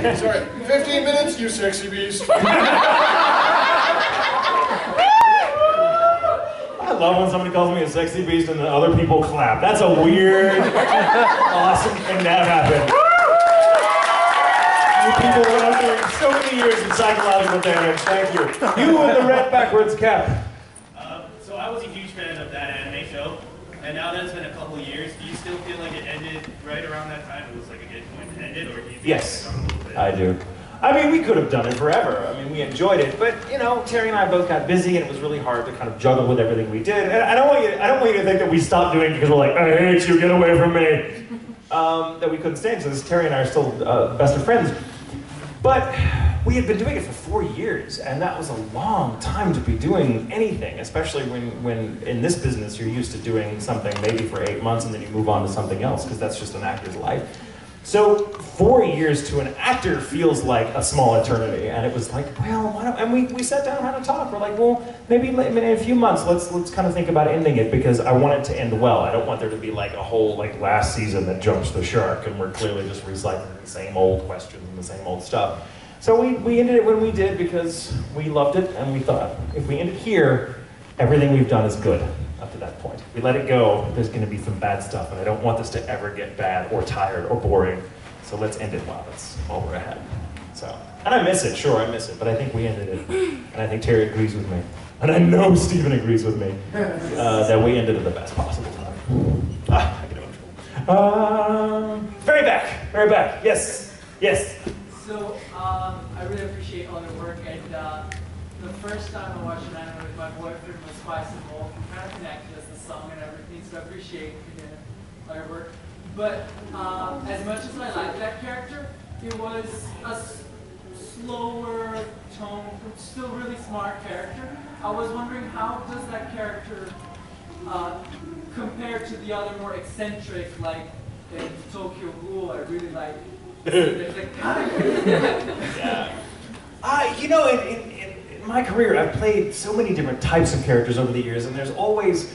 Sorry, 15 minutes, you sexy beast. I love when somebody calls me a sexy beast and then other people clap. That's a weird, awesome thing to have happen. You people went under so many years of psychological damage. Thank you. You in the red backwards cap. Uh, so I was a huge fan of that anime show, and now that it's been a couple years, do you still feel like it ended right around that time? It was like a good point to end it, or do you think Yes, it's I do. I mean, we could have done it forever. I mean, we enjoyed it, but you know, Terry and I both got busy, and it was really hard to kind of juggle with everything we did. And I don't want you, I don't want you to think that we stopped doing it because we're like, I hate you, get away from me. Um, that we couldn't stand. So this Terry and I are still uh, best of friends. But we had been doing it for four years, and that was a long time to be doing anything, especially when, when in this business you're used to doing something maybe for eight months and then you move on to something else, because that's just an actor's life. So four years to an actor feels like a small eternity, and it was like, well, why don't? And we, we sat down and had a talk. We're like, well, maybe in a few months, let's let's kind of think about ending it because I want it to end well. I don't want there to be like a whole like last season that jumps the shark, and we're clearly just recycling the same old questions and the same old stuff. So we, we ended it when we did because we loved it, and we thought if we end it here, everything we've done is good that point. We let it go, there's going to be some bad stuff, and I don't want this to ever get bad or tired or boring. So let's end it while it's while we're ahead. So, and I miss it, sure, I miss it, but I think we ended it, and I think Terry agrees with me, and I know Stephen agrees with me uh, that we ended at the best possible time. Ah, I get emotional. Um, very back, very back. Yes, yes. So um, I really appreciate all your work, and uh, the first time I watched an anime with my boyfriend was Spice and Wolf. We kind of connected as the song and everything, so I appreciate again all your work. But um, as much as I like that character, it was a s- slower tone, still really smart character. I was wondering how does that character uh, compare to the other more eccentric, like in Tokyo Ghoul? I really like. There's Yeah. Uh, you know, in my career, I've played so many different types of characters over the years, and there's always.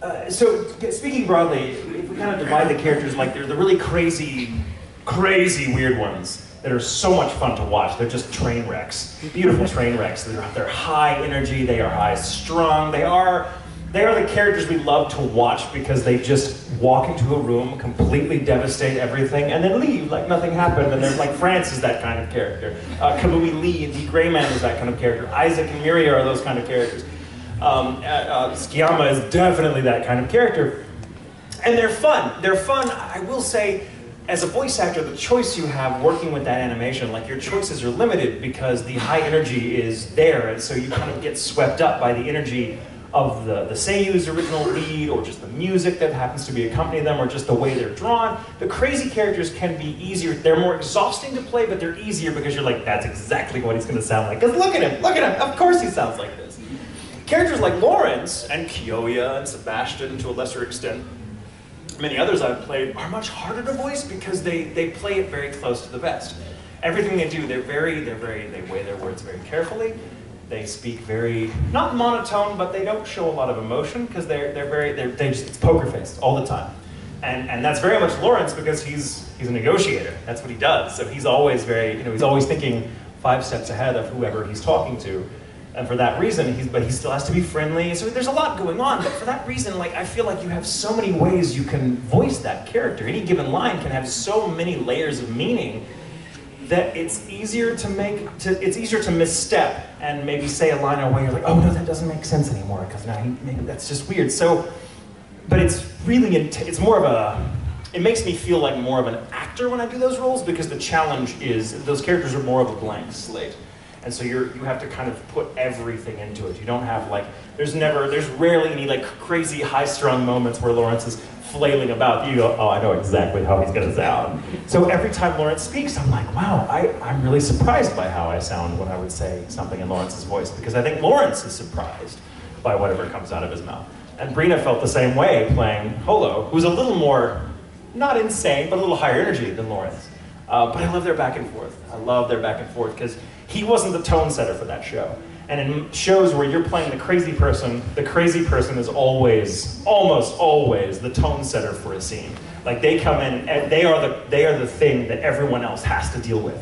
Uh, so, speaking broadly, if we kind of divide the characters, like they're the really crazy, crazy weird ones that are so much fun to watch. They're just train wrecks, beautiful train wrecks. They're, they're high energy, they are high strung, they are. They are the characters we love to watch because they just walk into a room, completely devastate everything, and then leave like nothing happened. And they're like France is that kind of character. Uh, Komui Lee and D.Gray-man is that kind of character. Isaac and Miria are those kind of characters. Um, uh, uh, Tsukiyama is definitely that kind of character. And they're fun. They're fun. I will say, as a voice actor, the choice you have working with that animation, like your choices are limited because the high energy is there, and so you kind of get swept up by the energy of the, the Seiyu's original lead, or just the music that happens to be accompanying them, or just the way they're drawn. The crazy characters can be easier. They're more exhausting to play, but they're easier because you're like, that's exactly what he's going to sound like. Because look at him, look at him. Of course he sounds like this. Characters like Lawrence and Kyoya and Sebastian to a lesser extent, many others I've played are much harder to voice because they, they play it very close to the vest. Everything they do, they're very, they're very, they weigh their words very carefully. They speak very, not monotone, but they don't show a lot of emotion because they're, they're very, they're, they just, it's poker faced all the time. And, and that's very much Lawrence because he's, he's a negotiator. That's what he does. So he's always very, you know, he's always thinking five steps ahead of whoever he's talking to. And for that reason, he's, but he still has to be friendly. So there's a lot going on. But for that reason, like I feel like you have so many ways you can voice that character. Any given line can have so many layers of meaning that it's easier to make to, it's easier to misstep and maybe say a line in a way you're like, oh no, that doesn't make sense anymore because now he, maybe that's just weird. So, but it's really it's more of a it makes me feel like more of an actor when I do those roles because the challenge is those characters are more of a blank slate. And so you're you have to kind of put everything into it. You don't have like there's never there's rarely any like crazy high strung moments where Lawrence is flailing about. You go, oh, I know exactly how he's gonna sound. So every time Lawrence speaks, I'm like, wow, I, I'm really surprised by how I sound when I would say something in Lawrence's voice because I think Lawrence is surprised by whatever comes out of his mouth. And Brina felt the same way playing Holo, who's a little more not insane, but a little higher energy than Lawrence. Uh, but I love their back and forth. I love their back and forth because he wasn't the tone setter for that show. And in shows where you're playing the crazy person, the crazy person is always, almost always, the tone setter for a scene. Like they come in and they are the they are the thing that everyone else has to deal with.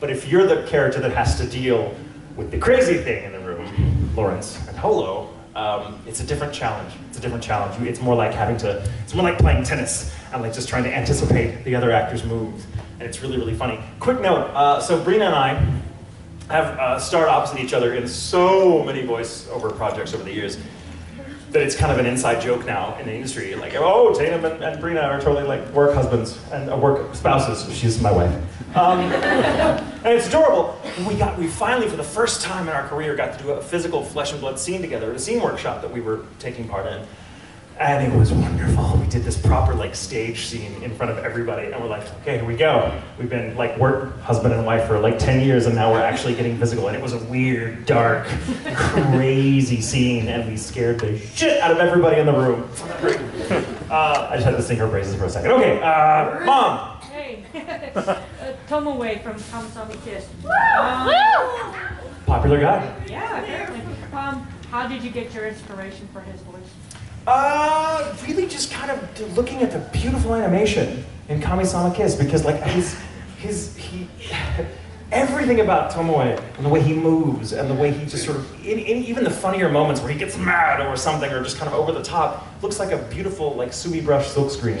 But if you're the character that has to deal with the crazy thing in the room, Lawrence and Holo, um, it's a different challenge. It's a different challenge. It's more like having to. It's more like playing tennis and like just trying to anticipate the other actor's moves. And it's really really funny. Quick note. Uh, so Brina and I have uh, starred opposite each other in so many voiceover projects over the years that it's kind of an inside joke now in the industry. Like, oh, Tatum and, and Brina are totally like work husbands and uh, work spouses. She's my wife. Um, and it's adorable. We got, we finally, for the first time in our career, got to do a physical flesh and blood scene together at a scene workshop that we were taking part in. And it was wonderful. We did this proper like stage scene in front of everybody, and we're like, okay, here we go. We've been like work husband and wife for like 10 years, and now we're actually getting physical. And it was a weird, dark, crazy scene, and we scared the shit out of everybody in the room. Uh, I just had to sing her praises for a second. Okay, uh, mom. Hey, uh, Tomoe from Kami-sama Kiss. Um, Popular guy. yeah, apparently. Um, how did you get your inspiration for his voice? Uh, really just kind of looking at the beautiful animation in Kami-sama Kiss because like his, his, he, everything about Tomoe and the way he moves and the way he just sort of, in, in, even the funnier moments where he gets mad or something or just kind of over the top, looks like a beautiful like sumi brush silkscreen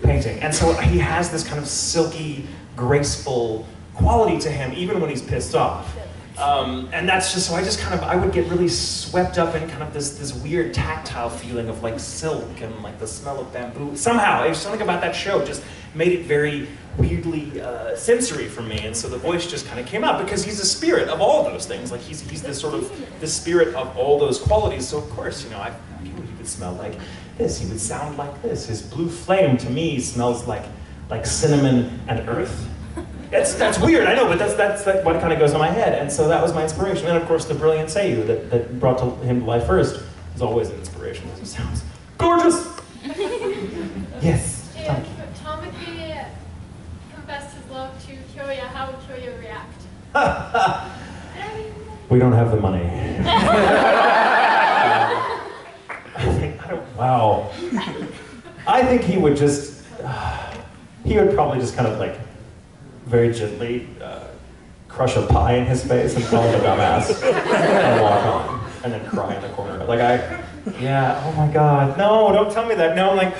painting. And so he has this kind of silky, graceful quality to him even when he's pissed off. Um, and that's just so I just kind of I would get really swept up in kind of this this weird tactile feeling of like silk and like the smell of bamboo. Somehow, was something about that show just made it very weirdly uh, sensory for me, and so the voice just kind of came out because he's the spirit of all those things. Like he's he's this sort of the spirit of all those qualities. So of course, you know, I, I knew he would smell like this. He would sound like this. His blue flame to me smells like like cinnamon and earth. That's, that's weird, I know, but that's, that's like what kind of goes in my head. And so that was my inspiration. And of course, the brilliant Seiyu that, that brought to him to life first is always an inspiration. He sounds gorgeous. yes. If Tamaki confessed his love to Kyoya, how would Kyoya react? We don't have the money. I think, I don't, wow. I think he would just, he would probably just kind of like very gently uh, crush a pie in his face and call him a dumbass and walk on and then cry in the corner. Like I, yeah, oh my God, no, don't tell me that. No, I'm like,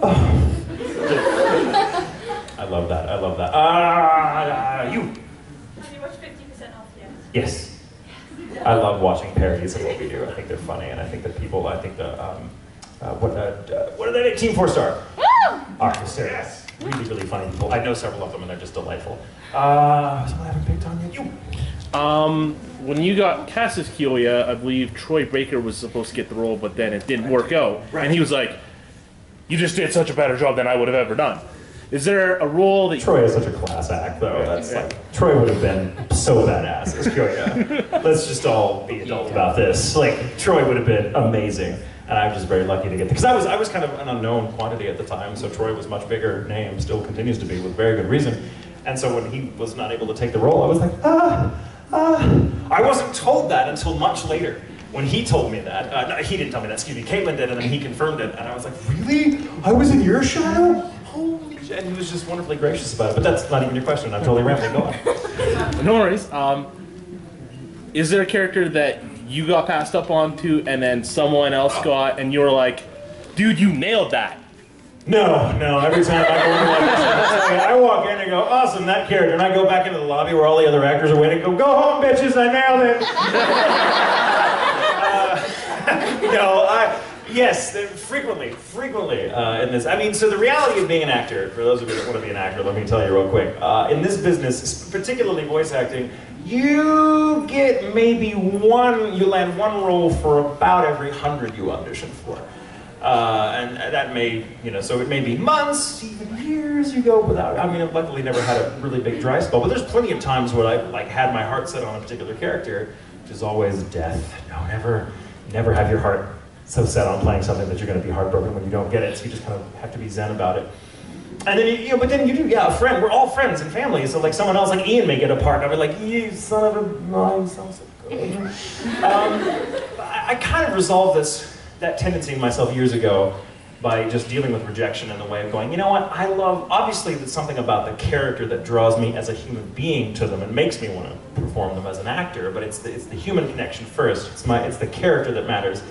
I love that, I love that. Ah, you. Have you watched 50% off yet? Yes. I love watching parodies of what we do. I think they're funny, and I think that people, I think the, um, uh, what, uh, uh, what are they? Team Four Star Woo! are hysterical. Really, really funny people. I know several of them, and they're just delightful. Uh, someone I haven't picked on yet. You. Um, when you got cast as Kyoya, I believe Troy Baker was supposed to get the role, but then it didn't work out. Right. And he was like, "You just did such a better job than I would have ever done." Is there a role that Troy is such a class act, though. That's like Troy would have been so badass as Kyoya. Let's just all be adult about this. Like Troy would have been amazing, and I'm just very lucky to get because I was I was kind of an unknown quantity at the time. So Troy was much bigger name, still continues to be with very good reason. And so when he was not able to take the role, I was like, ah, ah. I wasn't told that until much later. When he told me that, uh, no, he didn't tell me that. Excuse me, Caitlin did, and then he confirmed it, and I was like, "Really? I was in your shadow? Holy shit!" And he was just wonderfully gracious about it. But that's not even your question. I'm totally rambling. Go on. No worries. Um, is there a character that you got passed up on onto, and then someone else got, and you were like, "Dude, you nailed that." No, no. Every time I go like, I walk in and go, "Awesome, that character," and I go back into the lobby where all the other actors are waiting. Go, go home, bitches! I nailed it. Uh, I. Yes, frequently, frequently uh, in this. I mean, so the reality of being an actor, for those of you that want to be an actor, let me tell you real quick. Uh, in this business, particularly voice acting, you get maybe one, you land one role for about every hundred you audition for. Uh, and that may, you know, so it may be months, even years you go without. I mean, I've luckily never had a really big dry spell, but there's plenty of times where I like had my heart set on a particular character, which is always death. No, never, never have your heart so set on playing something that you're going to be heartbroken when you don't get it. So you just kind of have to be zen about it. And then you, you know, but then you do, yeah, a friend. We're all friends and family. So like someone else, like Ian, may get a part, and I'll be like, you son of a, no, you sound so good. um, I, I kind of resolved this that tendency in myself years ago by just dealing with rejection in the way of going, you know what, I love, obviously there's something about the character that draws me as a human being to them and makes me want to perform them as an actor, but it's the, it's the human connection first. It's, my, it's the character that matters.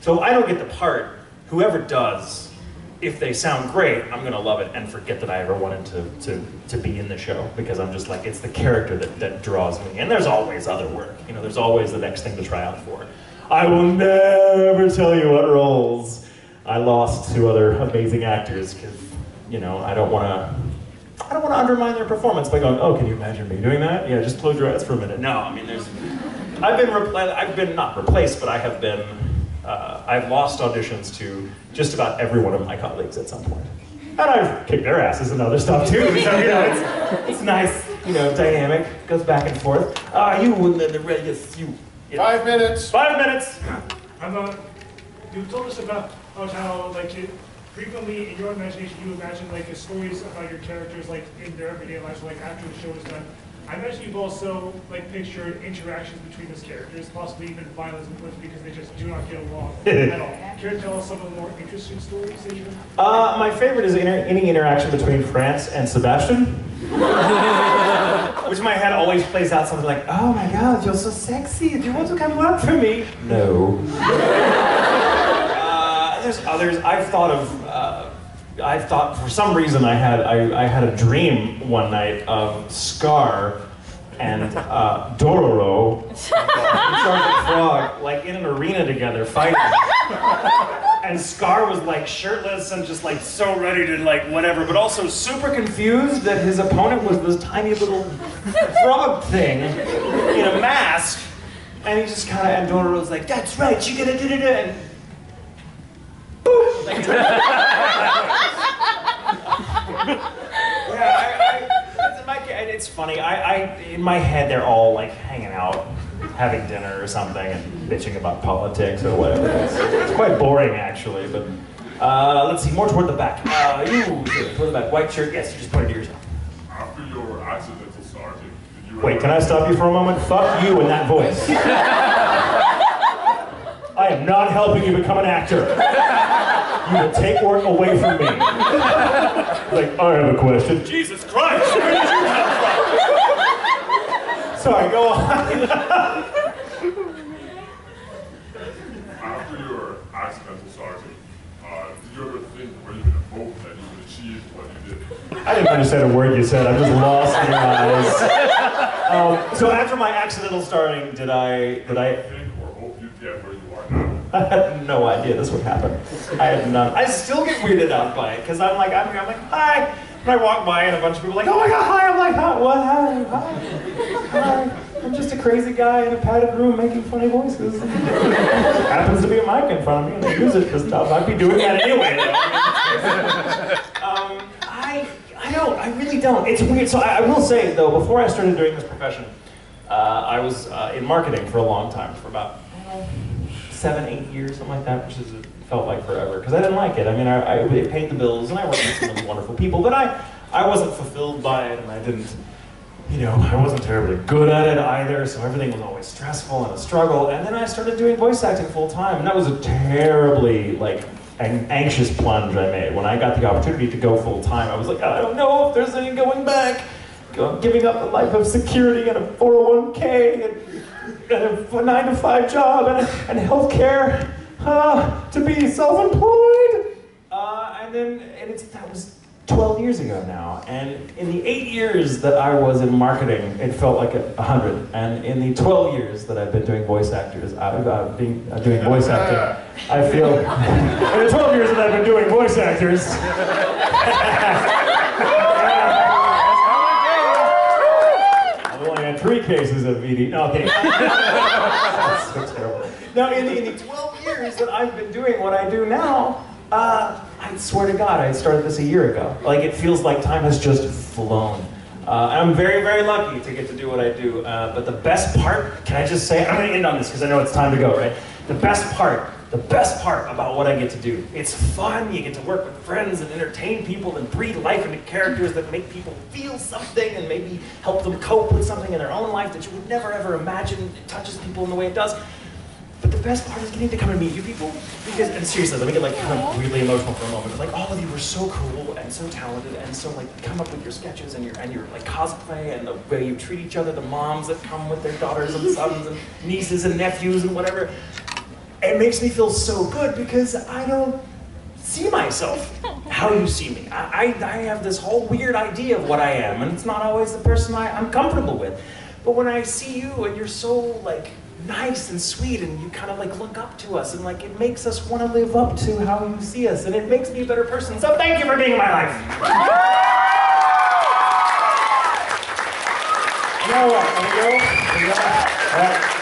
So if I don't get the part, whoever does, if they sound great, I'm gonna love it and forget that I ever wanted to, to, to be in the show because I'm just like, it's the character that, that draws me. And there's always other work, you know, there's always the next thing to try out for. I will never tell you what roles I lost to other amazing actors because, you know, I don't wanna, I don't wanna undermine their performance by going, oh, can you imagine me doing that? Yeah, just close your eyes for a minute. No, I mean, there's, I've been, repla- I've been not replaced, but I have been, uh, I've lost auditions to just about every one of my colleagues at some point. And I've kicked their asses and other stuff too. So, you know, it's, it's nice, you know, dynamic, goes back and forth. Ah, you wouldn't have the yes, you. Yeah. Five minutes. Five minutes. I'm uh, you told us about, about how like it, frequently in your imagination you imagine like the stories about your characters like in their everyday lives, like after the show is done. I imagine you've also like pictured interactions between those characters, possibly even violence and push because they just do not get along at all. Care to tell us some of the more interesting stories that you've Uh, my favorite is inter- any interaction between France and Sebastian. Which in my head always plays out something like, oh my god, you're so sexy. Do you want to come work for me? No. uh, there's others. I've thought of, I've thought, for some reason, I had, I, I had a dream one night of Scar and uh, Dororo, Sergeant Frog, like in an arena together fighting and Scar was like shirtless and just like so ready to like whatever, but also super confused that his opponent was this tiny little frog thing in a mask. And he just kind of, and Dororo was like, that's right, you do it. And boom! Like, yeah, I, I, it's, my, it's funny. I, I, in my head, they're all like hanging out, having dinner or something, and bitching about politics or whatever. It's, it's quite boring, actually. But uh, let's see, more toward the back. Uh, you, toward the back, white shirt. Yes, you just pointed to yourself. After your accidental sergeant, did you Wait, can I stop you for a moment? Fuck you in that voice. I am not helping you become an actor. You will take work away from me. Like, I have a question. Jesus Christ! Where did you come from? Sorry, go on. After your accidental sergeant, uh, did you ever think or even hope that you would achieve what you did? I didn't understand a word you said. I'm just lost in your eyes. Um, so after my accidental starting, did I did I Think or hope you'd get where you are now? I had no idea this would happen. I had none. I still get weirded out by it because I'm like, I'm, I'm like, hi. And I walk by and a bunch of people are like, oh my god, hi. I'm like, hi, what? Hi, hi, hi. I'm just a crazy guy in a padded room making funny voices. Happens to be a mic in front of me and I use it for stuff. I'd be doing that anyway. um, I, I don't. I really don't. It's weird. So I, I will say though, before I started doing this profession, uh, I was uh, in marketing for a long time, for about seven, eight years, something like that, which is felt like forever because I didn't like it. I mean, I, I it paid the bills and I worked with some wonderful people, but I I wasn't fulfilled by it and I didn't. You know, I wasn't terribly good at it either, so everything was always stressful and a struggle. And then I started doing voice acting full time, and that was a terribly like an anxious plunge I made. When I got the opportunity to go full time, I was like, I don't know if there's any going back. Go- Giving up the life of security and a 401k and and a nine to five job and, and health care uh, to be self-employed. Uh, and then and it's, that was 12 years ago now. And in the eight years that I was in marketing, it felt like a 100. And in the 12 years that I've been doing voice actors, I've uh, been uh, doing voice acting, I feel, in the 12 years that I've been doing voice actors, I've only had three cases of VD. No, okay. That's so terrible. Now, in the, in the 12 years that I've been doing what I do now, uh, I swear to God, I started this a year ago. Like, it feels like time has just flown. Uh, I'm very, very lucky to get to do what I do. Uh, but the best part, can I just say, I'm going to end on this because I know it's time to go, right? The best part, the best part about what I get to do, it's fun. You get to work with friends and entertain people and breathe life into characters that make people feel something and maybe help them cope with something in their own life that you would never ever imagine it touches people in the way it does. But the best part is getting to come and meet you people because, and seriously, let me get like kind of weirdly emotional for a moment. Like all of you were so cool and so talented and so like come up with your sketches and your and your like cosplay and the way you treat each other, the moms that come with their daughters and sons and nieces and nephews and whatever. It makes me feel so good because I don't see myself how you see me. I, I, I have this whole weird idea of what I am, and it's not always the person I, I'm comfortable with. But when I see you and you're so like nice and sweet and you kind of like look up to us and like it makes us want to live up to how you see us and it makes me a better person. So thank you for being in my life. You know what? Right.